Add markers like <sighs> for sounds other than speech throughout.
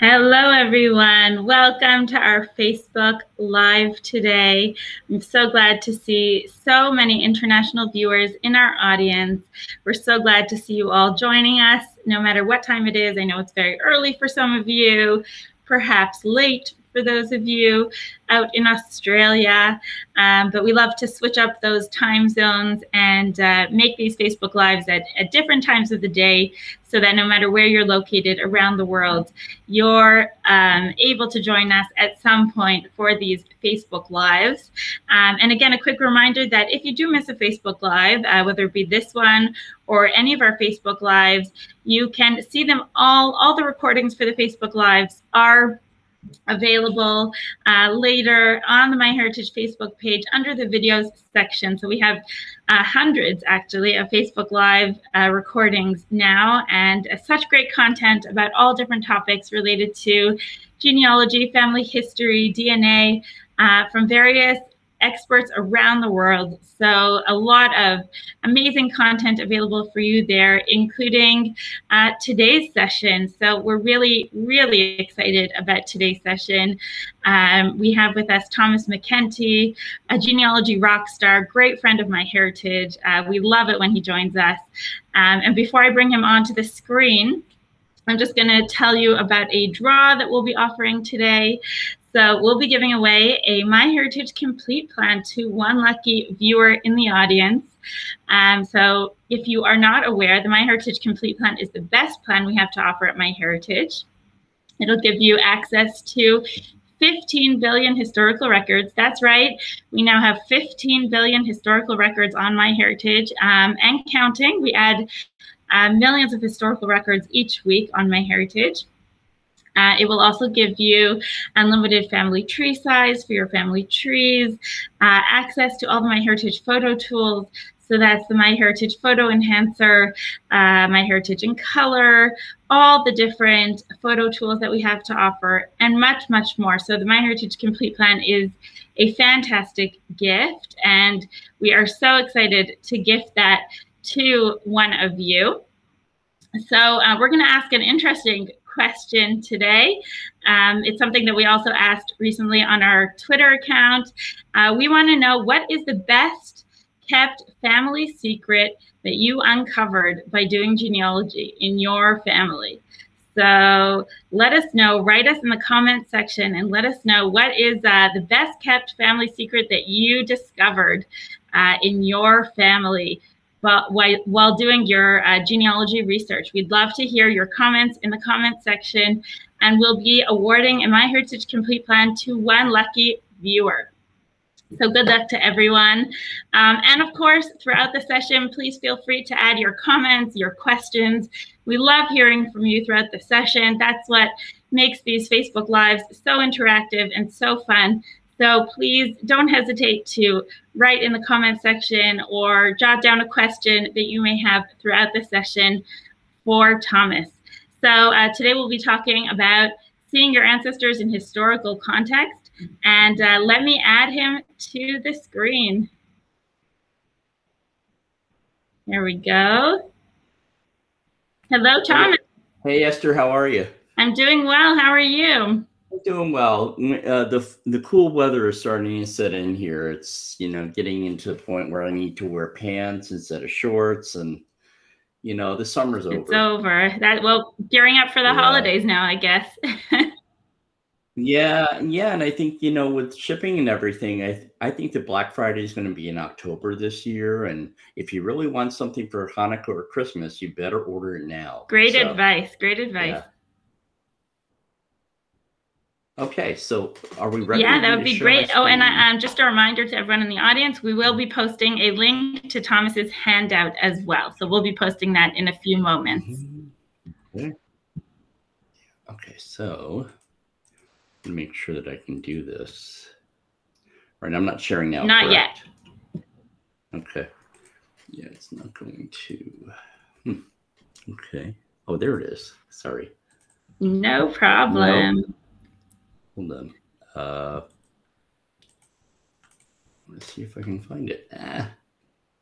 Hello, everyone. Welcome to our Facebook Live today. I'm so glad to see so many international viewers in our audience. We're so glad to see you all joining us, no matter what time it is. I know it's very early for some of you, perhaps late for those of you out in Australia. Um, but we love to switch up those time zones and uh, make these Facebook Lives at, at different times of the day so that no matter where you're located around the world, you're um, able to join us at some point for these Facebook Lives. Um, and again, a quick reminder that if you do miss a Facebook Live, uh, whether it be this one or any of our Facebook Lives, you can see them all. All the recordings for the Facebook Lives are available uh, later on the MyHeritage Facebook page under the videos section. So we have uh, hundreds actually of Facebook Live uh, recordings now and uh, such great content about all different topics related to genealogy, family history, DNA uh, from various experts around the world. So a lot of amazing content available for you there, including uh, today's session. So we're really, really excited about today's session. Um, we have with us Thomas MacEntee, a genealogy rock star, great friend of MyHeritage. Uh, we love it when he joins us. Um, and before I bring him onto the screen, I'm just going to tell you about a draw that we'll be offering today. So we'll be giving away a MyHeritage Complete plan to one lucky viewer in the audience. Um, so if you are not aware, the MyHeritage Complete plan is the best plan we have to offer at MyHeritage. It'll give you access to 15 billion historical records. That's right. We now have 15 billion historical records on MyHeritage um, and counting. We add uh, millions of historical records each week on MyHeritage. Uh, it will also give you unlimited family tree size for your family trees, uh, access to all of MyHeritage photo tools. So that's the MyHeritage Photo Enhancer, uh, MyHeritage in Color, all the different photo tools that we have to offer, and much, much more. So the MyHeritage Complete Plan is a fantastic gift, and we are so excited to gift that to one of you. So uh, we're going to ask an interesting question today. Um, it's something that we also asked recently on our Twitter account. Uh, we want to know what is the best kept family secret that you uncovered by doing genealogy in your family. So let us know, write us in the comment section and let us know what is uh, the best kept family secret that you discovered uh, in your family while, while doing your uh, genealogy research. We'd love to hear your comments in the comment section, and we'll be awarding a MyHeritage Complete Plan to one lucky viewer. So good luck to everyone. Um, and of course, throughout the session, please feel free to add your comments, your questions. We love hearing from you throughout the session. That's what makes these Facebook Lives so interactive and so fun. So please don't hesitate to write in the comment section or jot down a question that you may have throughout the session for Thomas. So uh, today we'll be talking about seeing your ancestors in historical context. And uh, let me add him to the screen. There we go. Hello, Thomas. Hey, Esther, how are you? I'm doing well. How are you? Doing well. Uh, the the cool weather is starting to set in here. It's you know getting into the point where I need to wear pants instead of shorts, and you know the summer's over. It's over. That well, gearing up for the yeah. holidays now, I guess. <laughs> yeah, yeah, and I think you know with shipping and everything, I th I think that Black Friday is going to be in October this year, and if you really want something for Hanukkah or Christmas, you better order it now. Great so, advice. Great advice. Yeah. Okay, so are we ready? Yeah, that would be great. Oh, and I, um, just a reminder to everyone in the audience, we will be posting a link to Thomas's handout as well. So we'll be posting that in a few moments. Mm-hmm. Okay. Okay, so make sure that I can do this. All right, I'm not sharing now. Not correct? yet. Okay. Yeah, it's not going to. Hmm. Okay. Oh, there it is. Sorry. No problem. Hold on. Uh, let's see if I can find it. Ah.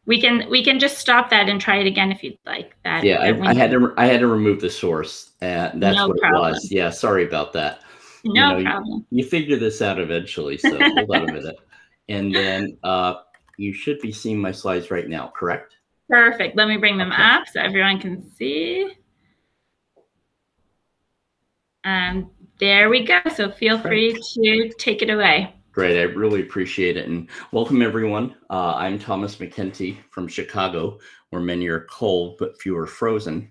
We can we can just stop that and try it again if you'd like. That yeah, I, I, had to I had to remove the source, and that's no what problem. it was. Yeah, sorry about that. No you know, problem. You, you, figure this out eventually, so <laughs> hold on a minute, and then uh, you should be seeing my slides right now. Correct? Perfect. Let me bring them okay. up so everyone can see. And there we go. So feel free to take it away. Great. I really appreciate it. And welcome, everyone. Uh, I'm Thomas MacEntee from Chicago, where many are cold, but few are frozen.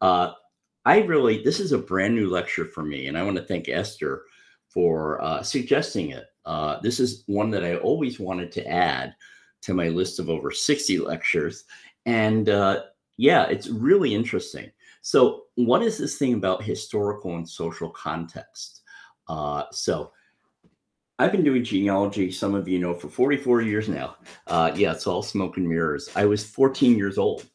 Uh, I really, this is a brand new lecture for me, and I want to thank Esther for uh, suggesting it. Uh, this is one that I always wanted to add to my list of over 60 lectures. And uh, yeah, it's really interesting. So, what is this thing about historical and social context? Uh, so, I've been doing genealogy, some of you know, for 44 years now. Uh, yeah, it's all smoke and mirrors. I was 14 years old.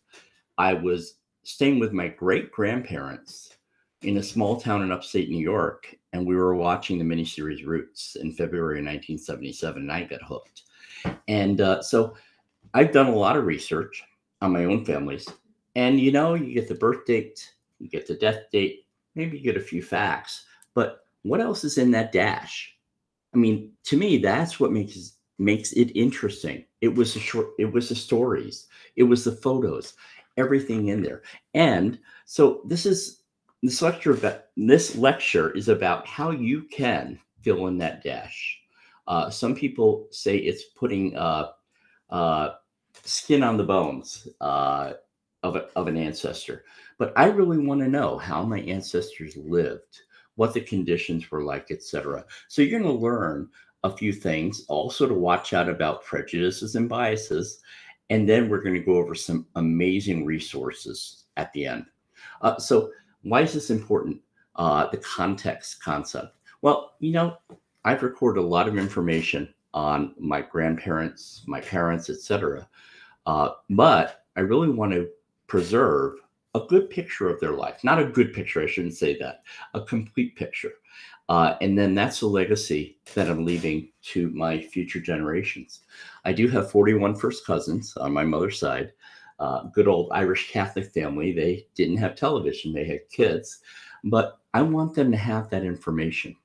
I was staying with my great grandparents in a small town in upstate New York, and we were watching the miniseries Roots in February 1977, and I got hooked. And uh, so I've done a lot of research on my own families. And you know, you get the birth date, you get the death date, maybe you get a few facts, but what else is in that dash? I mean, to me, that's what makes makes it interesting. It was a short, it was the stories, it was the photos, everything in there. And so this is this lecture this lecture is about how you can fill in that dash. Uh, some people say it's putting uh, uh, skin on the bones uh, of, a, of an ancestor. But I really want to know how my ancestors lived, what the conditions were like, etc. So you're going to learn a few things, also to watch out about prejudices and biases. And then we're going to go over some amazing resources at the end. Uh, so why is this important? Uh, the context concept. Well, you know, I've recorded a lot of information on my grandparents, my parents, etc. Uh, but I really want to preserve a good picture of their life. Not a good picture, I shouldn't say that, a complete picture. Uh, and then that's a legacy that I'm leaving to my future generations. I do have 41 first cousins on my mother's side. Uh, good old Irish Catholic family. They didn't have television, they had kids, but I want them to have that information.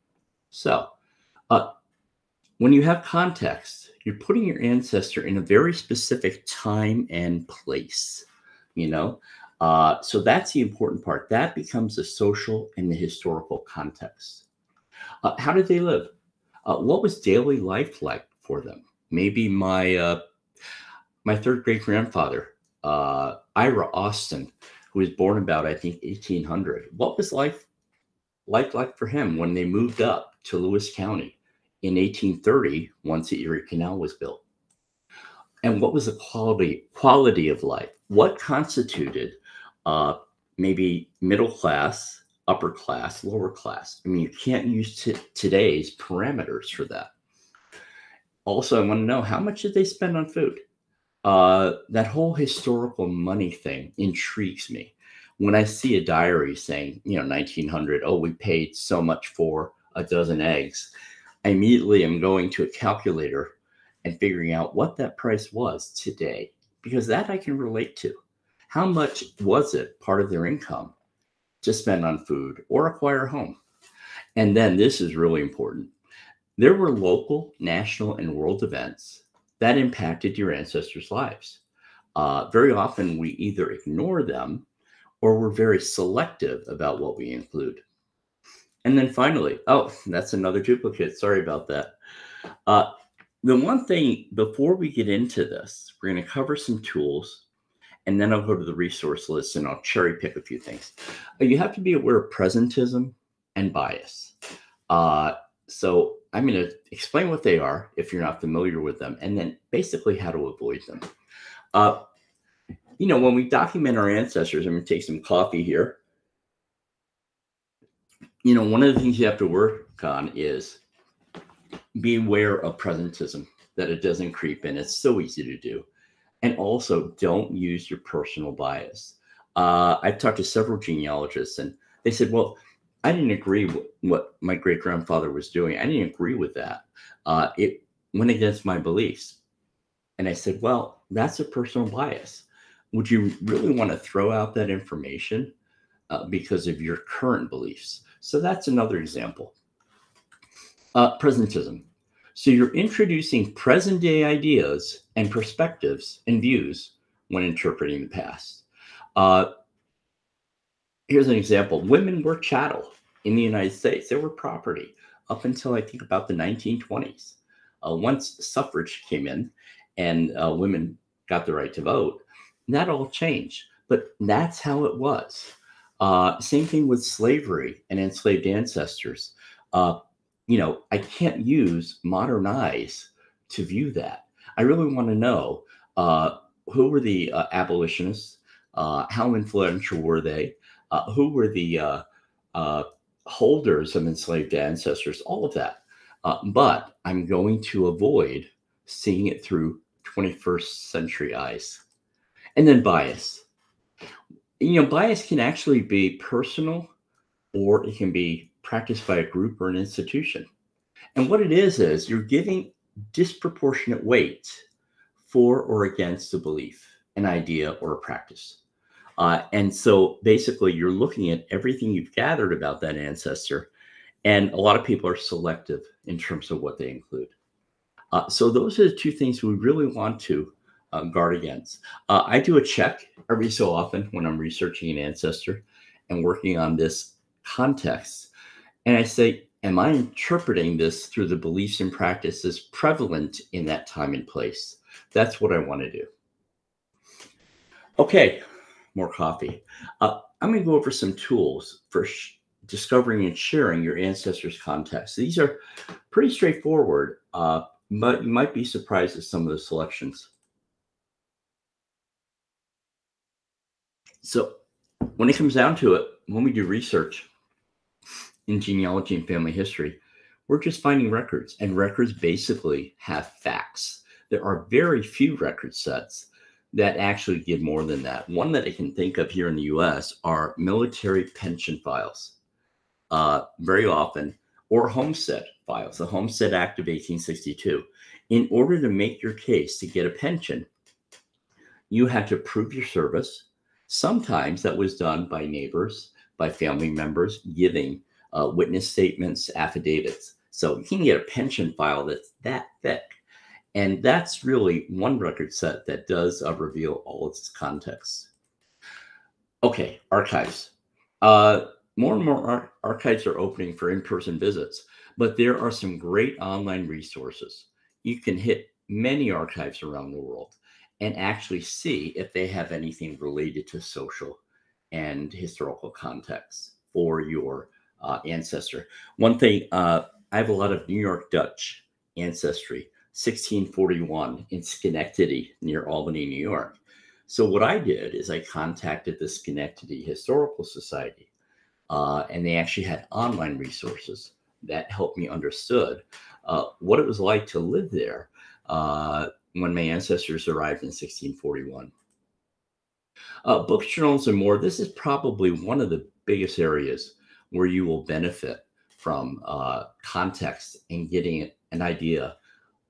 So, uh, when you have context, you're putting your ancestor in a very specific time and place, you know? Uh, so that's the important part. That becomes the social and the historical context. Uh, how did they live? Uh, what was daily life like for them? Maybe my uh, my third great grandfather, uh, Ira Austin, who was born about I think 1800. What was life life like for him when they moved up to Lewis County? in 1830 once the Erie Canal was built. And what was the quality quality of life? What constituted uh, maybe middle class, upper class, lower class? I mean, you can't use t- today's parameters for that. Also, I want to know how much did they spend on food? Uh, that whole historical money thing intrigues me. When I see a diary saying, you know, 1900, oh, we paid so much for a dozen eggs I immediately am going to a calculator and figuring out what that price was today, because that I can relate to. How much was it part of their income to spend on food or acquire a home? And then this is really important. There were local, national, and world events that impacted your ancestors' lives. Uh, very often we either ignore them or we're very selective about what we include. And then finally, oh, that's another duplicate. Sorry about that. Uh, the one thing before we get into this, we're going to cover some tools and then I'll go to the resource list and I'll cherry pick a few things. Uh, you have to be aware of presentism and bias. Uh, so I'm going to explain what they are if you're not familiar with them and then basically how to avoid them. Uh, you know, when we document our ancestors, I'm going to take some coffee here you know, one of the things you have to work on is be aware of presentism, that it doesn't creep in. It's so easy to do. And also, don't use your personal bias. Uh, I've talked to several genealogists, and they said, well, I didn't agree with what my great grandfather was doing. I didn't agree with that. Uh, it went against my beliefs. And I said, well, that's a personal bias. Would you really want to throw out that information uh, because of your current beliefs? So that's another example. Uh, presentism. So you're introducing present day ideas and perspectives and views when interpreting the past. Uh, here's an example women were chattel in the United States, they were property up until I think about the 1920s. Uh, once suffrage came in and uh, women got the right to vote, that all changed. But that's how it was. Uh, same thing with slavery and enslaved ancestors. You know, I can't use modern eyes to view that. I really want to know uh, who were the uh, abolitionists, uh, how influential were they, uh, who were the uh, uh, holders of enslaved ancestors, all of that. but I'm going to avoid seeing it through 21st century eyes. And then bias. You know, bias can actually be personal or it can be practiced by a group or an institution. And what it is, is you're giving disproportionate weight for or against a belief, an idea, or a practice. Uh, and so basically, you're looking at everything you've gathered about that ancestor, and a lot of people are selective in terms of what they include. Uh, so those are the two things we really want to uh, guard against. Uh, I do a check every so often when I'm researching an ancestor and working on this context and I say, am I interpreting this through the beliefs and practices prevalent in that time and place? That's what I want to do. Okay, more coffee. Uh, I'm going to go over some tools for discovering and sharing your ancestors' context. These are pretty straightforward, uh, but you might be surprised at some of the selections. So, when it comes down to it, when we do research, in genealogy and family history, we're just finding records, and records basically have facts. There are very few record sets that actually give more than that. One that I can think of here in the US are military pension files, uh, very often, or homestead files, the Homestead Act of 1862. In order to make your case to get a pension, you had to prove your service. Sometimes that was done by neighbors, by family members giving uh, witness statements, affidavits. So you can get a pension file that's that thick. And that's really one record set that does uh, reveal all its context. Okay, archives. Uh, more and more ar archives are opening for in-person visits, but there are some great online resources. You can hit many archives around the world and actually see if they have anything related to social and historical context for your uh, ancestor. One thing, uh, I have a lot of New York Dutch ancestry, 1641 in Schenectady near Albany, New York. So what I did is I contacted the Schenectady Historical Society, uh, and they actually had online resources that helped me understood uh, what it was like to live there uh, when my ancestors arrived in 1641. Uh, books, journals, and more. This is probably one of the biggest areas where you will benefit from uh, context and getting an idea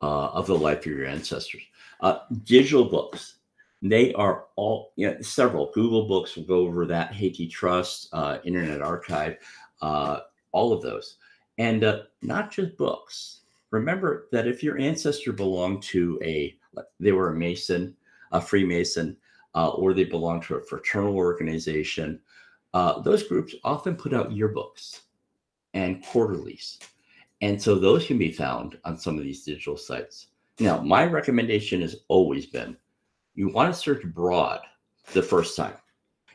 uh, of the life of your ancestors. Uh, digital books, they are all, you know, several. Google Books will go over that, HathiTrust, uh, Internet Archive, uh, all of those. And uh, not just books. Remember that if your ancestor belonged to a, they were a Mason, a Freemason, or they belonged to a fraternal organization, uh, those groups often put out yearbooks and quarterlies. And so those can be found on some of these digital sites. Now, my recommendation has always been you want to search broad the first time.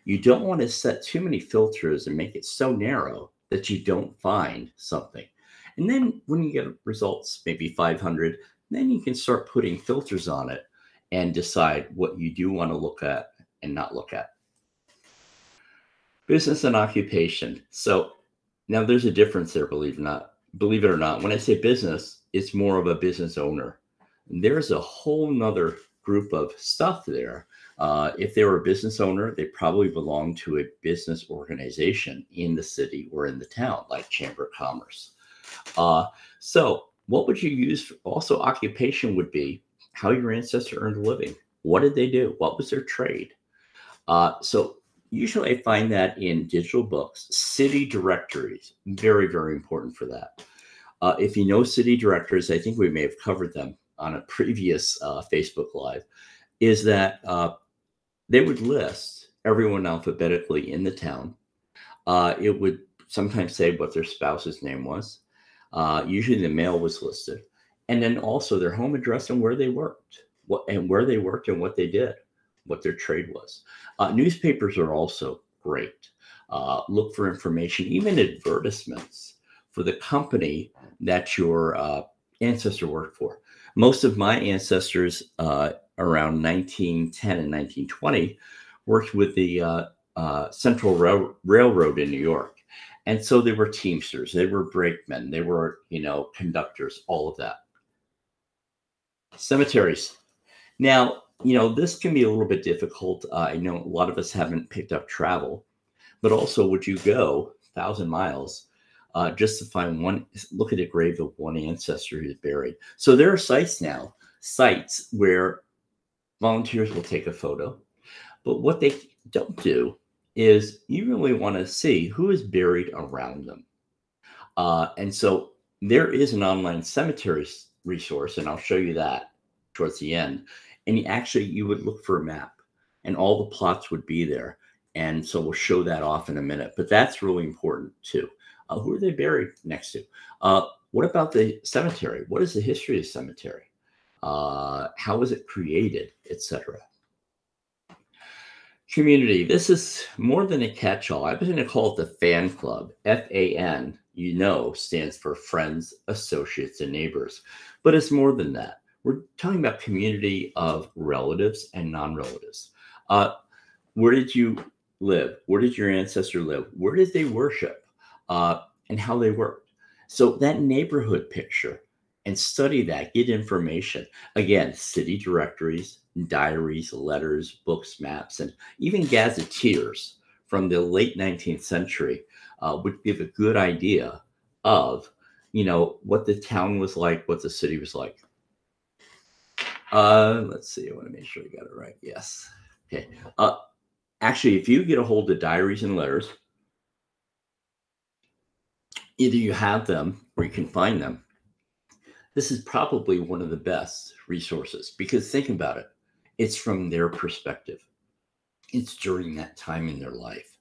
You don't want to set too many filters and make it so narrow that you don't find something. And then when you get results, maybe 500, then you can start putting filters on it and decide what you do want to look at and not look at business and occupation. So now there's a difference there, believe it or not. Believe it or not, when I say business, it's more of a business owner. There's a whole nother group of stuff there. Uh, if they were a business owner, they probably belong to a business organization in the city or in the town, like Chamber of Commerce. Uh, so, what would you use? For, also, occupation would be how your ancestor earned a living. What did they do? What was their trade? Uh, so usually I find that in digital books, city directories, very, very important for that. Uh, if you know city directories, I think we may have covered them on a previous uh, Facebook Live, is that uh, they would list everyone alphabetically in the town. Uh, it would sometimes say what their spouse's name was. Uh, usually the male was listed. And then also their home address and where they worked, what and where they worked and what they did, what their trade was. Uh, newspapers are also great. Uh, look for information, even advertisements for the company that your uh, ancestor worked for. Most of my ancestors uh, around 1910 and 1920 worked with the uh, uh, Central Rail- Railroad in New York. And so they were Teamsters, they were brakemen, they were, you know, conductors, all of that. Cemeteries. Now, you know, this can be a little bit difficult. Uh, I know a lot of us haven't picked up travel, but also would you go thousand miles uh, just to find one, look at a grave of one ancestor who's buried. So there are sites now, sites where volunteers will take a photo, but what they don't do is you really want to see who is buried around them. Uh, and so there is an online cemetery resource, and I'll show you that towards the end. And actually, you would look for a map, and all the plots would be there. And so we'll show that off in a minute. But that's really important too. Uh, who are they buried next to? Uh, what about the cemetery? What is the history of the cemetery? Uh, how was it created, etc. Community. This is more than a catch-all. I was going to call it the fan club. F-A-N, you know, stands for friends, associates, and neighbors. But it's more than that. We're talking about community of relatives and non-relatives. Uh, where did you live? Where did your ancestor live? Where did they worship? uh, and how they worked. So that neighborhood picture and study that, get information. Again, city directories, diaries, letters, books, maps, and even gazetteers from the late 19th century uh, would give a good idea of, you know, what the town was like, what the city was like. Uh, let's see. I want to make sure I got it right. Yes. Okay. Uh, actually, if you get a hold of diaries and letters, either you have them or you can find them. This is probably one of the best resources because think about it. It's from their perspective. It's during that time in their life.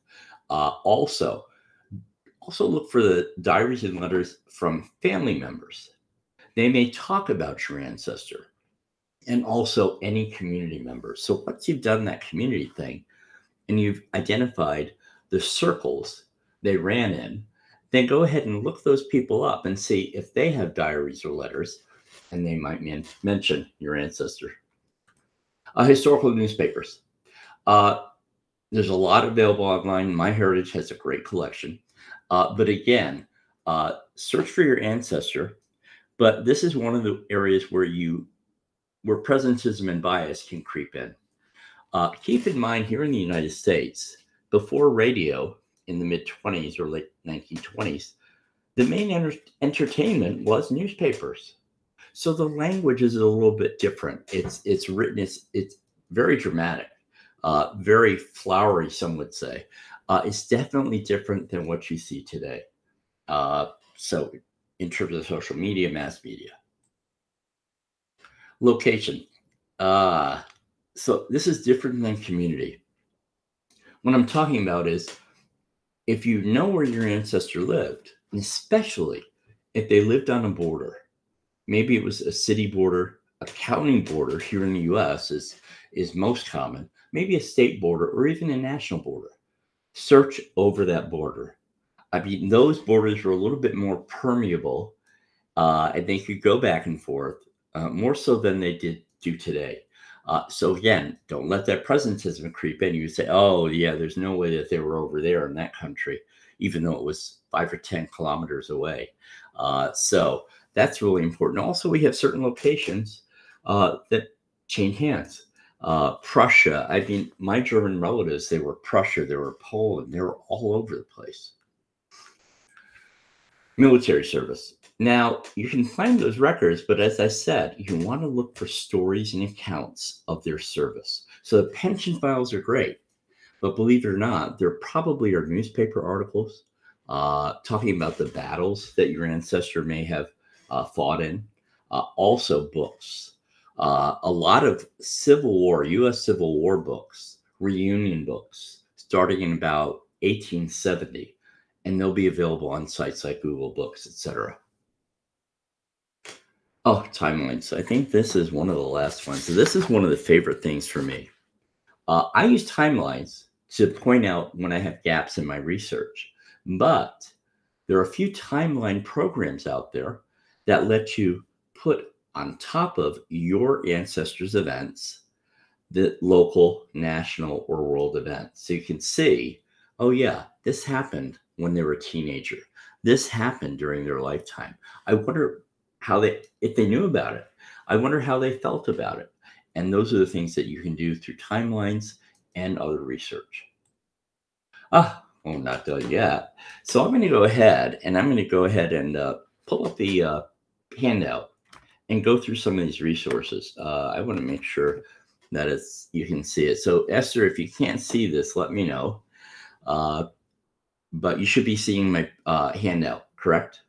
Uh, also, also look for the diaries and letters from family members. They may talk about your ancestor and also any community members. So once you've done that community thing and you've identified the circles they ran in, then go ahead and look those people up and see if they have diaries or letters, and they might man- mention your ancestor. Uh, historical newspapers. Uh, there's a lot available online. MyHeritage has a great collection. Uh, but again, uh, search for your ancestor. But this is one of the areas where you, where presentism and bias can creep in. Uh, keep in mind here in the United States, before radio, in the mid 20s or late 1920s, the main enter- entertainment was newspapers. So the language is a little bit different. It's it's written it's it's very dramatic, uh, very flowery. Some would say uh, it's definitely different than what you see today. Uh, so in terms of social media, mass media, location. Uh, so this is different than community. What I'm talking about is if you know where your ancestor lived, and especially if they lived on a border, maybe it was a city border, a county border here in the US is, is most common, maybe a state border or even a national border. Search over that border. I mean, those borders are a little bit more permeable uh, and they could go back and forth uh, more so than they did do today. Uh, so again, don't let that presentism creep in. You say, "Oh, yeah, there's no way that they were over there in that country, even though it was five or ten kilometers away." Uh, so that's really important. Also, we have certain locations uh, that change hands. Uh, Prussia. I mean, my German relatives, they were Prussia, they were Poland, they were all over the place. military service. Now, you can find those records, but as I said, you want to look for stories and accounts of their service. So the pension files are great, but believe it or not, there probably are newspaper articles uh, talking about the battles that your ancestor may have uh, fought in, uh, also books. Uh, a lot of Civil War, U.S. Civil War books, reunion books, starting in about 1870, and they'll be available on sites like Google Books, etc. Oh, timelines. I think this is one of the last ones. So this is one of the favorite things for me. Uh, I use timelines to point out when I have gaps in my research, but there are a few timeline programs out there that let you put on top of your ancestors' events the local, national, or world events. So you can see, oh, yeah, this happened when they were a teenager. This happened during their lifetime. I wonder how they if they knew about it. I wonder how they felt about it. And those are the things that you can do through timelines and other research. Ah well not done yet. So i'm going to go ahead and i'm going to go ahead and uh, pull up the uh, handout and go through some of these resources. Uh, i want to make sure that it's you can see it. So esther if you can't see this let me know. Uh, but you should be seeing my uh, handout correct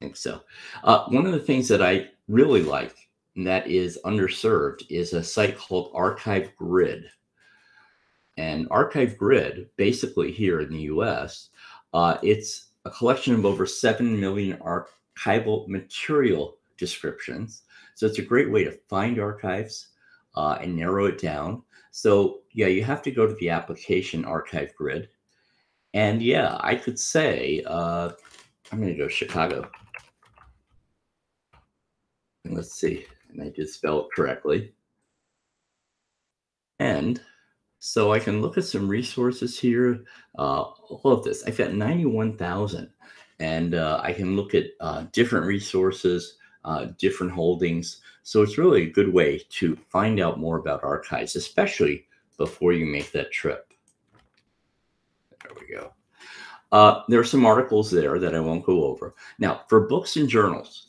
think so. Uh, one of the things that I really like and that is underserved is a site called Archive Grid. And Archive Grid, basically here in the US, uh, it's a collection of over 7 million archival material descriptions. So it's a great way to find archives uh, and narrow it down. So, yeah, you have to go to the application Archive Grid. And yeah, I could say, uh, I'm going to go Chicago. Let's see. And I did spell it correctly. And so I can look at some resources here. Uh, all of this. I've got 91,000. And uh, I can look at uh, different resources, uh, different holdings. So it's really a good way to find out more about archives, especially before you make that trip. There we go. Uh, there are some articles there that I won't go over. Now, for books and journals,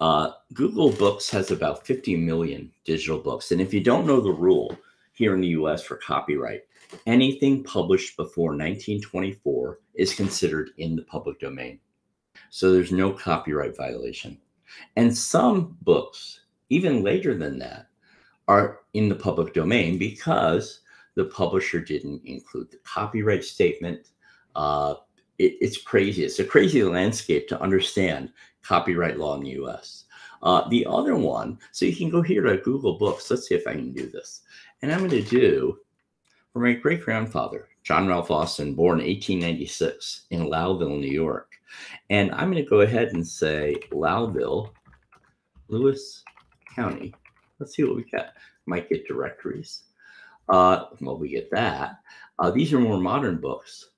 uh, Google Books has about 50 million digital books. And if you don't know the rule here in the US for copyright, anything published before 1924 is considered in the public domain. So there's no copyright violation. And some books, even later than that, are in the public domain because the publisher didn't include the copyright statement. Uh, it, it's crazy. It's a crazy landscape to understand copyright law in the US. Uh, the other one, so you can go here to Google Books. Let's see if I can do this. And I'm going to do for my great grandfather, John Ralph Austin, born 1896 in Lowville, New York. And I'm going to go ahead and say Lowville, Lewis County. Let's see what we get. Might get directories. Uh, well, we get that. Uh, these are more modern books.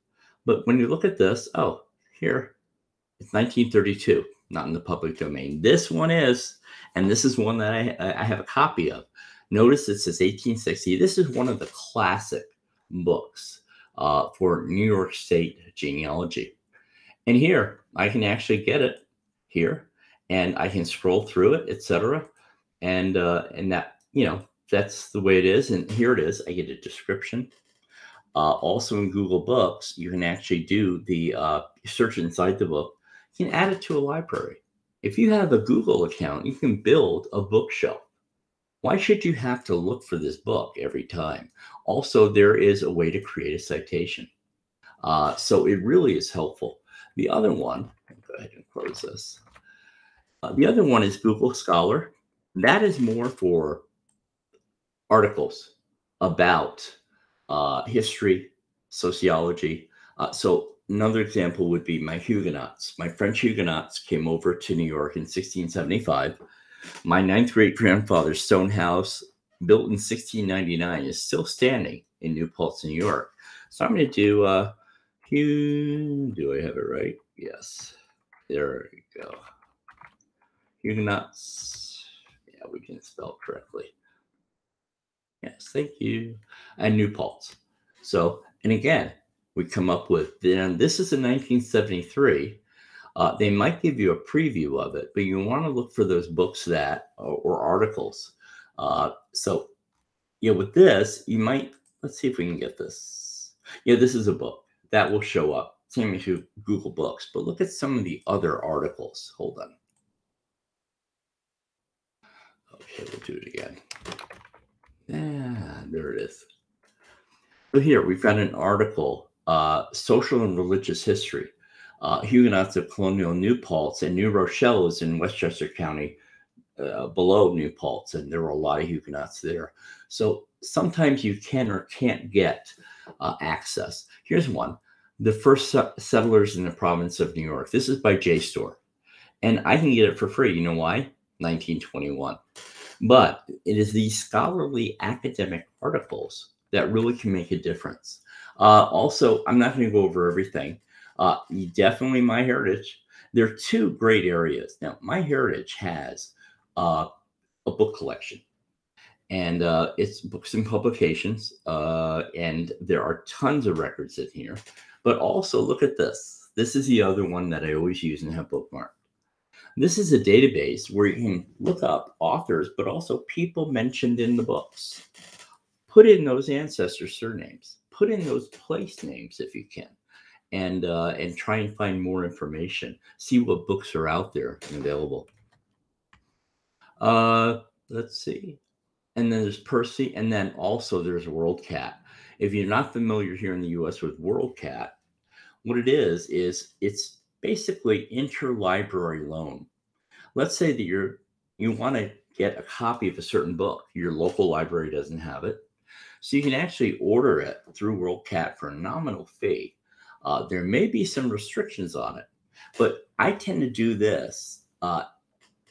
But when you look at this, oh, here, it's 1932 not in the public domain. This one is, and this is one that I, I have a copy of. Notice it says 1860. This is one of the classic books uh, for New York State genealogy. And here I can actually get it here, and I can scroll through it, etc. And uh, and that you know that's the way it is. And here it is. I get a description. Uh, also in Google Books, you can actually do the uh, search inside the book you can add it to a library. If you have a Google account, you can build a bookshelf. Why should you have to look for this book every time? Also, there is a way to create a citation. Uh, so it really is helpful. The other one, go ahead and close this. Uh, the other one is Google Scholar. That is more for articles about uh, history, sociology. Uh, so another example would be my Huguenots. My French Huguenots came over to New York in 1675. My ninth great grandfather's stone house, built in 1699, is still standing in New Paltz, New York. So I'm going to do, uh, do I have it right? Yes. There we go. Huguenots. Yeah, we can spell correctly. Yes, thank you. And New Paltz. So, and again, we come up with. Then this is in 1973. Uh, they might give you a preview of it, but you want to look for those books that or, or articles. Uh, so, yeah, with this, you might let's see if we can get this. Yeah, this is a book that will show up. Same as you Google Books, but look at some of the other articles. Hold on. Okay, we'll do it again. There it is. So here we've got an article, uh, social and religious history. Uh, Huguenots of colonial New Paltz and New Rochelle is in Westchester County, uh, below New Paltz, and there were a lot of Huguenots there. So sometimes you can or can't get uh, access. Here's one The First Settlers in the Province of New York. This is by JSTOR. And I can get it for free. You know why? 1921. But it is these scholarly academic articles that really can make a difference. Uh, also, I'm not going to go over everything. Uh, definitely MyHeritage. There are two great areas. Now, MyHeritage has uh, a book collection and uh, it's books and publications. Uh, and there are tons of records in here. But also look at this. This is the other one that I always use and have bookmarked. This is a database where you can look up authors, but also people mentioned in the books. Put in those ancestor surnames. Put in those place names if you can, and uh, and try and find more information. See what books are out there and available. Uh, let's see and then there's PERSI, and then also there's WorldCat. If you're not familiar here in the US with WorldCat, what it is is it's basically interlibrary loan. Let's say that you're you want to get a copy of a certain book, your local library doesn't have it. So you can actually order it through WorldCat for a nominal fee. Uh, there may be some restrictions on it, but I tend to do this uh,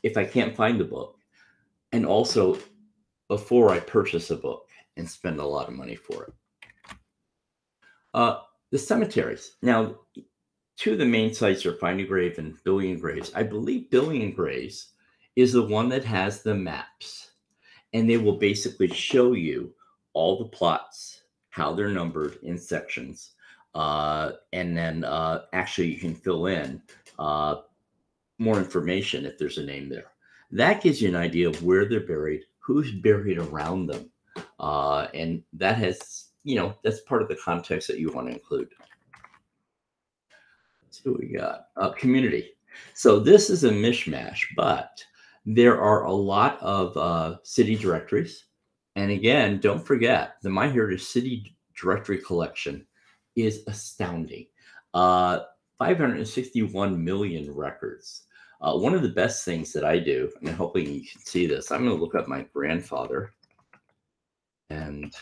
if I can't find the book. And also, before I purchase a book and spend a lot of money for it. Uh, the cemeteries. Now, two of the main sites are Find a Grave and Billion Graves. I believe Billion Graves is the one that has the maps, and they will basically show you all the plots, how they're numbered in sections, uh, and then uh, actually you can fill in uh, more information if there's a name there. That gives you an idea of where they're buried, who's buried around them. Uh, and that has, you know, that's part of the context that you want to include. See what we got. Uh, community. So this is a mishmash, but there are a lot of uh, city directories. And again, don't forget the MyHeritage City Directory collection is astounding. Uh, 561 million records. Uh, one of the best things that I do, and hoping you can see this, I'm going to look up my grandfather. And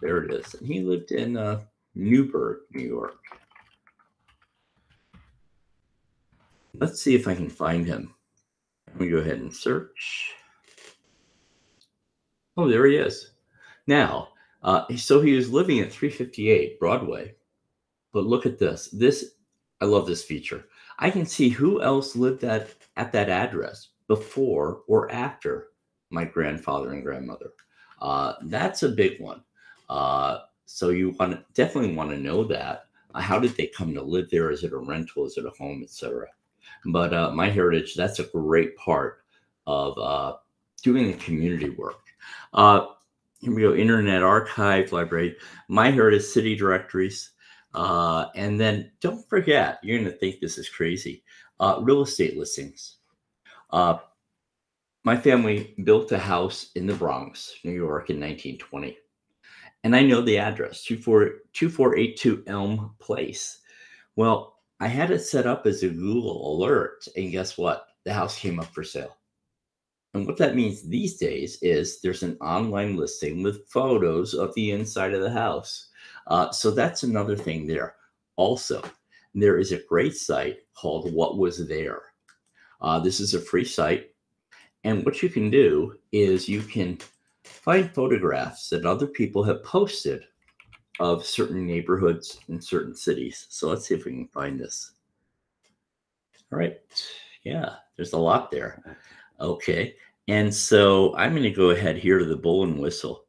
there it is. And he lived in uh, Newburgh, New York. Let's see if I can find him. Let me go ahead and search. Oh, there he is. Now, uh, so he was living at 358 Broadway. But look at this. This, I love this feature. I can see who else lived at, at that address before or after my grandfather and grandmother. Uh, that's a big one. Uh, so you want to definitely want to know that. Uh, how did they come to live there? Is it a rental? Is it a home, etc. But uh, MyHeritage, that's a great part of uh, doing the community work. Uh, here we go, Internet Archive Library, MyHeritage City Directories. Uh, and then don't forget, you're going to think this is crazy uh, real estate listings. Uh, my family built a house in the Bronx, New York in 1920. And I know the address 2482 Elm Place. Well, I had it set up as a Google alert. And guess what? The house came up for sale. And what that means these days is there's an online listing with photos of the inside of the house. Uh, so that's another thing there. Also, there is a great site called What Was There. Uh, this is a free site. And what you can do is you can find photographs that other people have posted of certain neighborhoods in certain cities. So let's see if we can find this. All right. Yeah, there's a lot there. Okay. And so I'm going to go ahead here to the bull and whistle.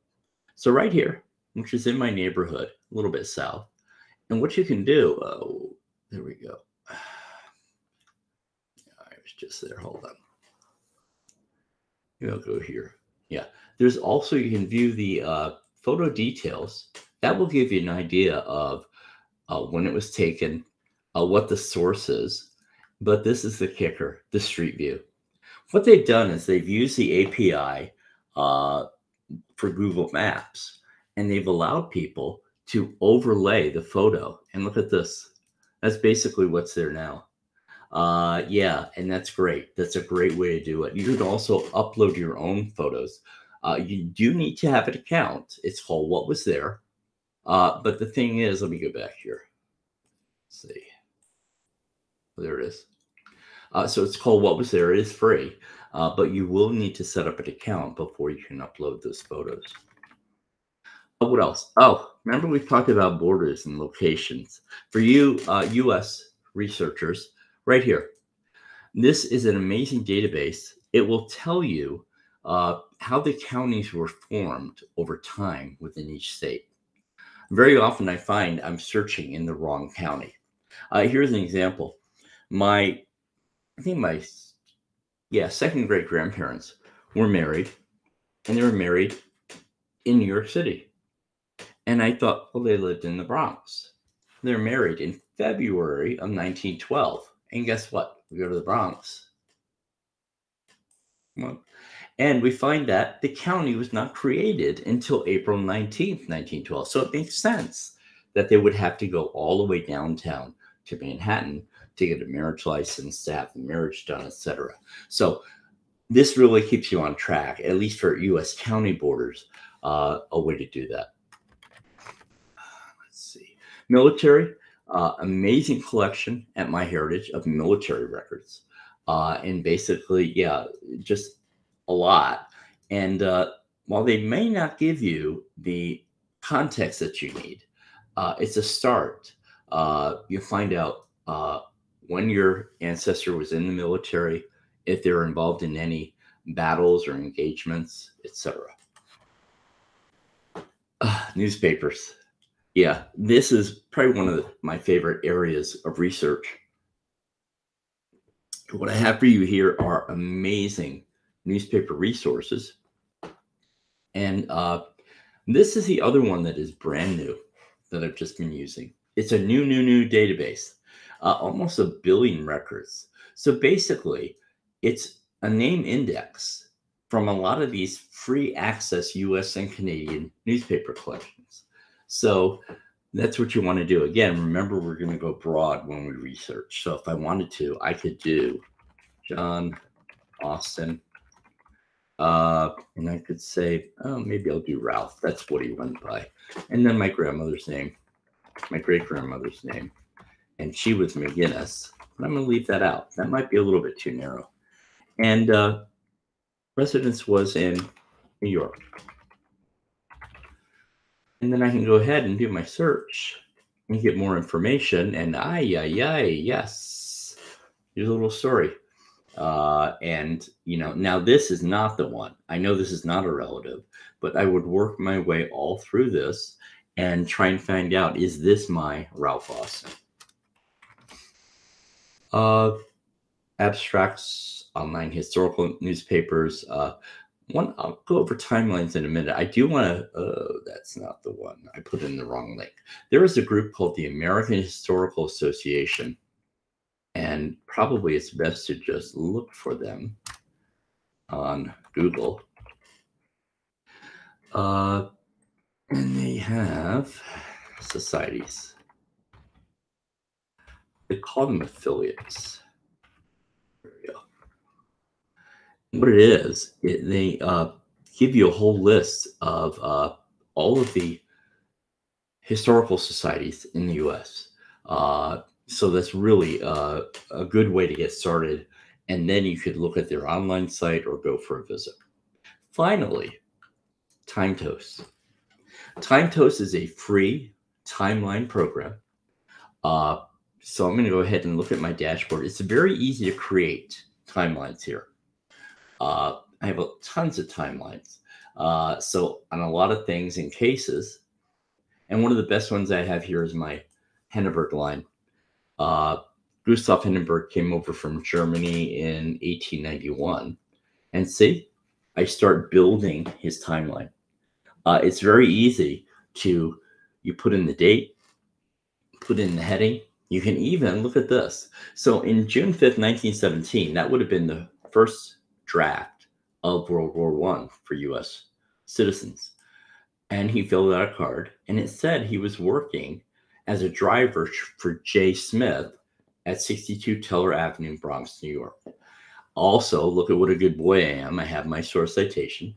So right here, which is in my neighborhood, a little bit south. And what you can do, oh, there we go. <sighs> I was just there. Hold on. Maybe I'll go here. Yeah. There's also, you can view the uh, photo details. That will give you an idea of uh, when it was taken, uh, what the source is. But this is the kicker, the street view. What they've done is they've used the API uh, for Google Maps and they've allowed people to overlay the photo. And look at this. That's basically what's there now. Uh, yeah, and that's great. That's a great way to do it. You could also upload your own photos. Uh, you do need to have an account. It's called What Was There. Uh, but the thing is, let me go back here. Let's see. There it is. Uh, so it's called What Was There. It is free, uh, but you will need to set up an account before you can upload those photos. Uh, what else? Oh, remember we talked about borders and locations. For you U.S. Uh, researchers, right here. This is an amazing database. It will tell you uh, how the counties were formed over time within each state. Very often I find I'm searching in the wrong county. Uh, here's an example. My, I think my, yeah, second great grandparents were married and they were married in New York City. And I thought, well, they lived in the Bronx. They're married in February of 1912. And guess what? We go to the Bronx. Well, and we find that the county was not created until April 19th, 1912. So it makes sense that they would have to go all the way downtown to Manhattan to get a marriage license, to have the marriage done, etc. So this really keeps you on track, at least for U.S. county borders, uh, a way to do that. Let's see. Military, uh, amazing collection at MyHeritage of military records. Uh, and basically, yeah, just a lot. And uh, while they may not give you the context that you need, uh, it's a start. Uh, you find out uh, when your ancestor was in the military, if they were involved in any battles or engagements, etc. newspapers yeah, this is probably one of the, my favorite areas of research. What I have for you here are amazing newspaper resources. And uh, this is the other one that is brand new that I've just been using. It's a new, new, new database, uh, almost a billion records. So basically, it's a name index from a lot of these free access US and Canadian newspaper collections. So that's what you want to do. Again, remember, we're going to go broad when we research. So if I wanted to, I could do John Austin. Uh, and I could say, oh, maybe I'll do Ralph. That's what he went by. And then my grandmother's name, my great grandmother's name. And she was McGinnis. But I'm going to leave that out. That might be a little bit too narrow. And uh, residence was in New York. And then I can go ahead and do my search and get more information. And ay, ay, ay, yes, here's a little story. Uh, and, you know, now this is not the one. I know this is not a relative, but I would work my way all through this and try and find out is this my Ralph Austin? Uh, abstracts, online historical newspapers, uh, one i'll go over timelines in a minute i do want to oh that's not the one i put in the wrong link there is a group called the american historical association and probably it's best to just look for them on google. Uh, and they have societies. They call them affiliates. What it is, it, they uh, give you a whole list of uh, all of the historical societies in the U.S. Uh, so that's really uh, a good way to get started. And then you could look at their online site or go for a visit. Finally, TimeToast. TimeToast is a free timeline program. Uh, so I'm going to go ahead and look at my dashboard. It's very easy to create timelines here. Uh, I have a, tons of timelines. Uh, so on a lot of things and cases, and one of the best ones I have here is my Henneberg line. Uh, Gustav Hindenburg came over from Germany in 1891. And see, I start building his timeline. Uh, it's very easy to, you put in the date, put in the heading. You can even look at this. So in June 5th, 1917, that would have been the first draft of World War One for US citizens. And he filled out a card and it said he was working as a driver for Jay Smith at 62 Teller Avenue, Bronx, New York. Also, look at what a good boy I am. I have my source citation.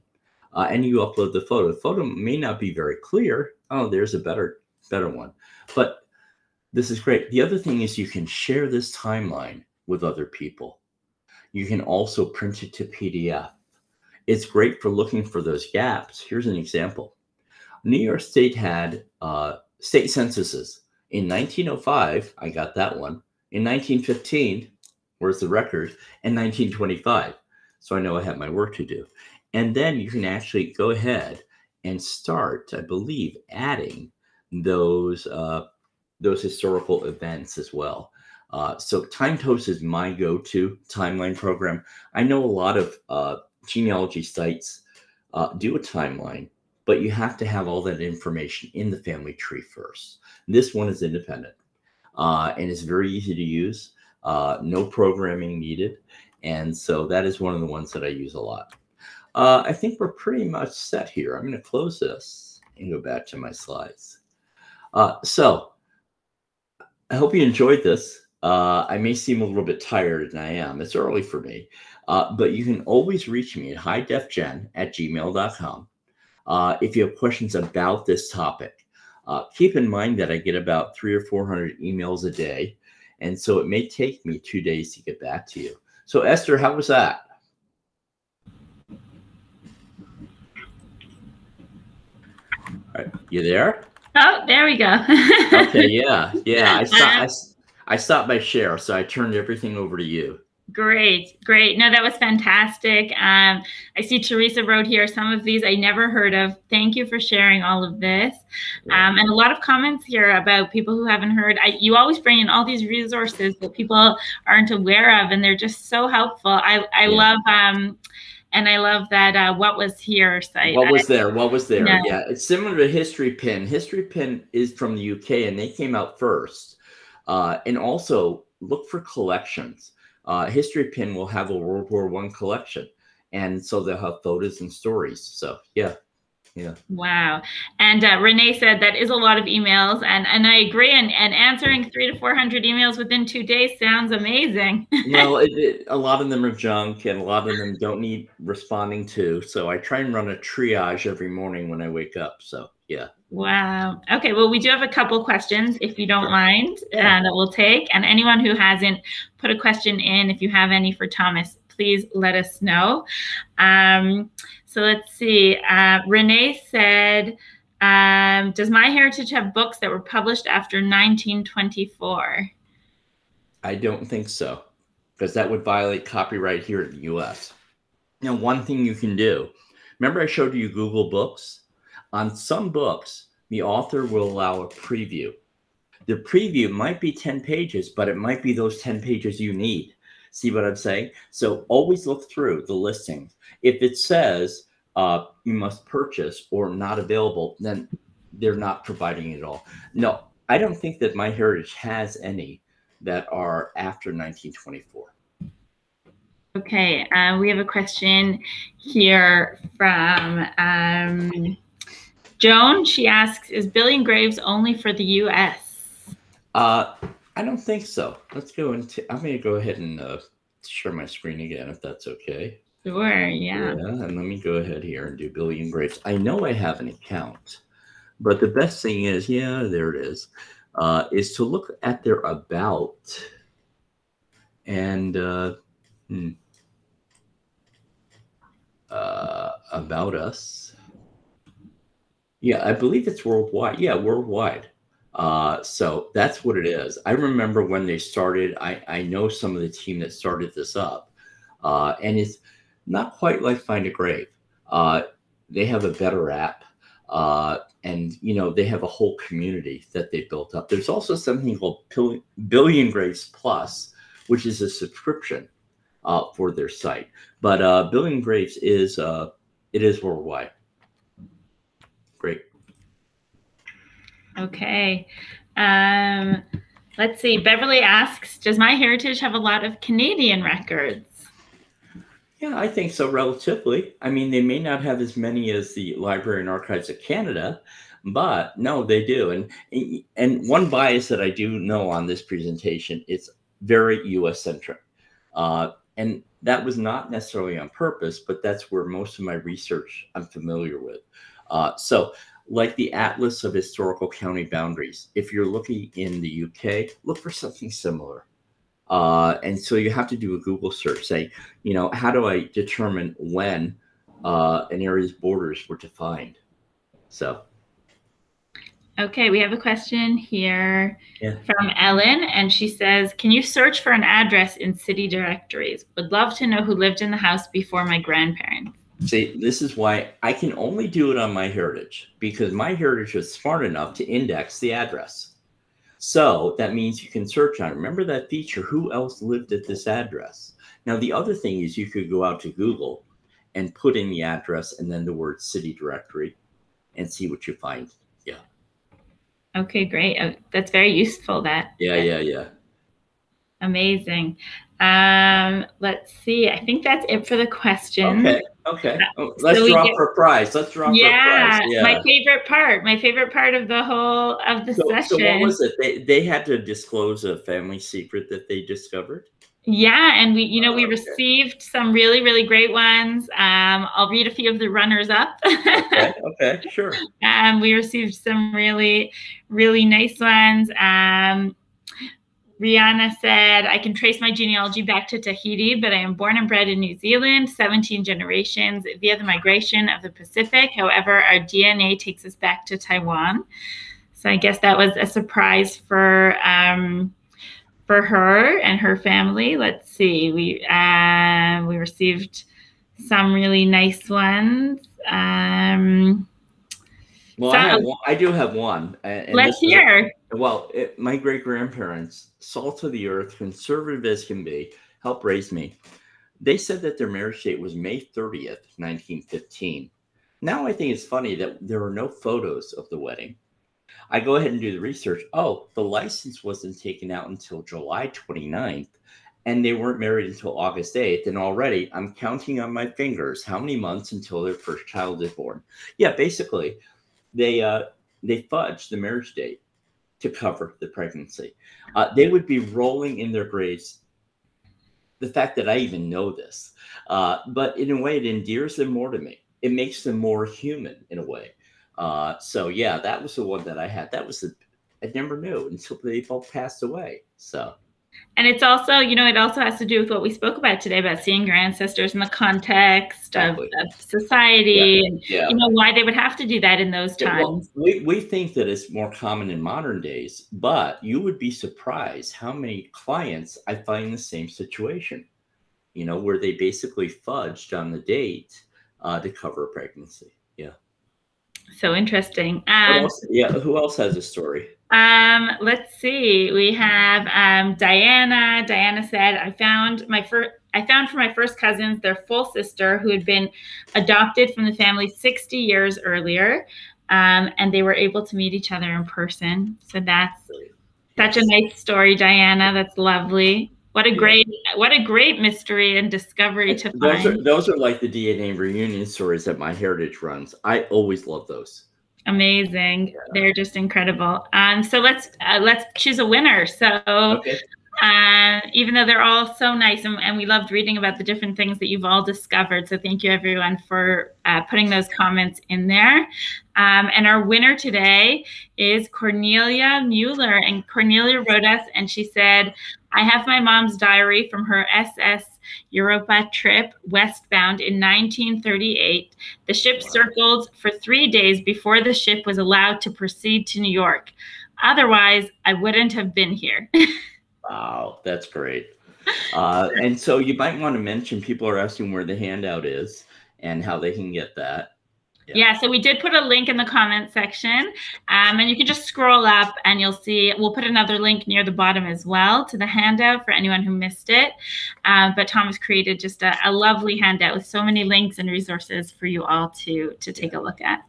Uh, and you upload the photo. The photo may not be very clear. Oh, there's a better, better one. But this is great. The other thing is you can share this timeline with other people. You can also print it to PDF. It's great for looking for those gaps. Here's an example. New York State had uh, state censuses. In 1905, I got that one. In 1915, where's the record? In 1925. So I know I have my work to do. And then you can actually go ahead and start, I believe, adding those uh, those historical events as well. Uh, so TimeToast is my go-to timeline program. I know a lot of uh, genealogy sites uh, do a timeline, but you have to have all that information in the family tree first. This one is independent uh, and it's very easy to use. Uh, no programming needed. And so that is one of the ones that I use a lot. Uh, I think we're pretty much set here. I'm going to close this and go back to my slides. Uh, so I hope you enjoyed this. Uh, I may seem a little bit tired, and I am. It's early for me. Uh, but you can always reach me at highdefgen at gmail.com uh, if you have questions about this topic. Uh, keep in mind that I get about three or 400 emails a day. And so it may take me two days to get back to you. So, Esther, how was that? All right, you there? Oh, there we go. <laughs> okay, yeah, yeah. I, saw, I, I stopped by share, so I turned everything over to you. Great, great. No, that was fantastic. Um, I see Teresa wrote here some of these I never heard of. Thank you for sharing all of this. Um, and a lot of comments here about people who haven't heard. I, you always bring in all these resources that people aren't aware of, and they're just so helpful. I, I yeah. love. Um, and I love that uh, what was here site. What was there? What was there? Yeah. yeah, it's similar to History Pin. History Pin is from the UK, and they came out first. Uh, and also look for collections uh, History Pin will have a World War One collection, and so they'll have photos and stories. So yeah, yeah. Wow. And uh, Renee said that is a lot of emails, and and I agree. And and answering three to four hundred emails within two days sounds amazing. <laughs> well, it, <laughs> it, a lot of them are junk, and a lot of them don't need responding to. So I try and run a triage every morning when I wake up. So yeah. Wow. Okay. Well, we do have a couple questions, if you don't mind, uh, that we'll take. And anyone who hasn't put a question in, if you have any for Thomas, please let us know. Um, so let's see. Uh, Renee said, um, "Does MyHeritage have books that were published after 1924?" I don't think so, because that would violate copyright here in the U.S. Now, one thing you can do. Remember, I showed you Google Books on some books, the author will allow a preview. The preview might be 10 pages, but it might be those 10 pages you need. See what I'm saying? So always look through the listings. If it says uh, you must purchase or not available, then they're not providing it all. No, I don't think that MyHeritage has any that are after 1924. Okay, uh, we have a question here from um, Joan, she asks, is billion graves only for the U.S.? Uh, I don't think so. Let's go into. I'm going to go ahead and uh, share my screen again, if that's okay. Sure. Yeah. Yeah, and let me go ahead here and do billion graves. I know I have an account, but the best thing is, yeah, there it is, uh, is to look at their about and uh, hmm, uh, about us yeah, I believe it's worldwide. Yeah, worldwide. Uh, so that's what it is. I remember when they started. I I know some of the team that started this up, uh, and it's not quite like Find a Grave. Uh, they have a better app. Uh, and you know they have a whole community that they built up. There's also something called Billion Graves Plus, which is a subscription uh, for their site. But uh, Billion Graves is it is worldwide. Great. Okay. Um, let's see. Beverly asks, does MyHeritage have a lot of Canadian records? Yeah, I think so, relatively. I mean, they may not have as many as the Library and Archives of Canada, but no, they do. And and one bias that I do know on this presentation, it's very U.S. centric, uh, and that was not necessarily on purpose, but that's where most of my research I'm familiar with. Uh, so, like the Atlas of Historical County Boundaries, if you're looking in the UK, look for something similar. Uh, and so you have to do a Google search, say, you know, how do I determine when uh, an area's borders were defined? So. Okay, we have a question here yeah. from Ellen, and she says, Can you search for an address in city directories? Would love to know who lived in the house before my grandparents. See, this is why I can only do it on MyHeritage because MyHeritage is smart enough to index the address. So that means you can search on it. Remember that feature, who else lived at this address? Now, the other thing is you could go out to Google and put in the address and then the word city directory and see what you find. Yeah. Okay, great. Uh, that's very useful. That. Yeah, yeah, yeah. Amazing. Um, let's see. I think that's it for the question. Okay. Okay. Oh, let's so draw get, for a prize. Let's draw yeah, Yeah. My favorite part. My favorite part of the whole of the so, session. So what was it? They they had to disclose a family secret that they discovered. Yeah, and we, you know, oh, we okay. received some really, really great ones. Um, I'll read a few of the runners up. okay, <laughs> okay, sure. Um, we received some really, really nice ones. Um, Rihanna said, I can trace my genealogy back to Tahiti, but I am born and bred in New Zealand, 17 generations via the migration of the Pacific. However, our DNA takes us back to Taiwan. So I guess that was a surprise for um, for her and her family. Let's see. We uh, we received some really nice ones. Um, well, so, I, one, I do have one. let's hear. Well, it, my great grandparents, salt of the earth, conservative as can be, helped raise me. They said that their marriage date was May 30th, 1915. Now I think it's funny that there are no photos of the wedding. I go ahead and do the research. Oh, the license wasn't taken out until July 29th, and they weren't married until August 8th. And already I'm counting on my fingers how many months until their first child is born. Yeah, basically, they uh, they fudged the marriage date to cover the pregnancy. Uh, they would be rolling in their graves. The fact that I even know this, uh, but in a way, it endears them more to me. It makes them more human in a way. Uh, so yeah, that was the one that I had. That was the I never knew until they both passed away. So and it's also, you know, it also has to do with what we spoke about today about seeing your ancestors in the context of, of society yeah. and, yeah. you know, why they would have to do that in those times. well, we, we think that it's more common in modern days, but you would be surprised how many clients I find the same situation, you know, where they basically fudged on the date uh, to cover a pregnancy. Yeah. So interesting. Um, yeah. Who else has a story? Um, let's see. We have um, Diana. Diana said, "I found my first. I found for my first cousins their full sister who had been adopted from the family 60 years earlier, um, and they were able to meet each other in person. So that's such a nice story, Diana. That's lovely. What a great, what a great mystery and discovery to those find. Are, those are like the DNA reunion stories that MyHeritage runs. I always love those. Amazing. They're just incredible. Um, so let's uh, let's choose a winner. So okay. uh, even though they're all so nice and, and, we loved reading about the different things that you've all discovered. So thank you everyone for uh, putting those comments in there. Um, and our winner today is Cornelia Mueller. And Cornelia wrote us and she said, I have my mom's diary from her SS Europa trip westbound in 1938. The ship circled for three days before the ship was allowed to proceed to New York. Otherwise, I wouldn't have been here. <laughs> wow, that's great. Uh, and so you might want to mention people are asking where the handout is and how they can get that. Yeah. yeah. so we did put a link in the comment section, um, and you can just scroll up and you'll see. We'll put another link near the bottom as well to the handout for anyone who missed it. Um, but Thomas created just a, a, lovely handout with so many links and resources for you all to to take a look at.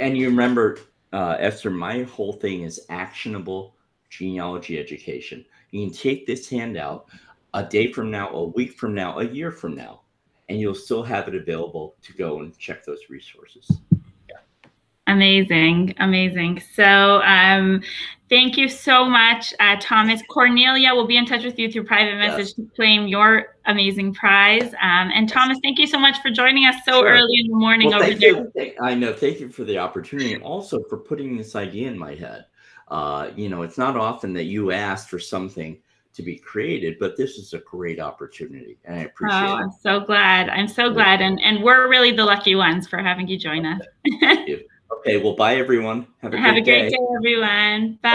and you remember, uh, Esther, my whole thing is actionable genealogy education. You can take this handout a day from now, a week from now, a year from now and you'll still have it available to go and check those resources. Amazing, amazing. So, um, thank you so much, uh, Thomas. Cornelia will be in touch with you through private message yes. to claim your amazing prize. Um, and Thomas, thank you so much for joining us so sure. early in the morning well, over there. You. I know. Thank you for the opportunity, and also for putting this idea in my head. Uh, you know, it's not often that you ask for something to be created, but this is a great opportunity, and I appreciate oh, it. I'm so glad. I'm so glad, and and we're really the lucky ones for having you join us. <laughs> okay, well, bye everyone. Have a Have great a great day, day everyone. Bye.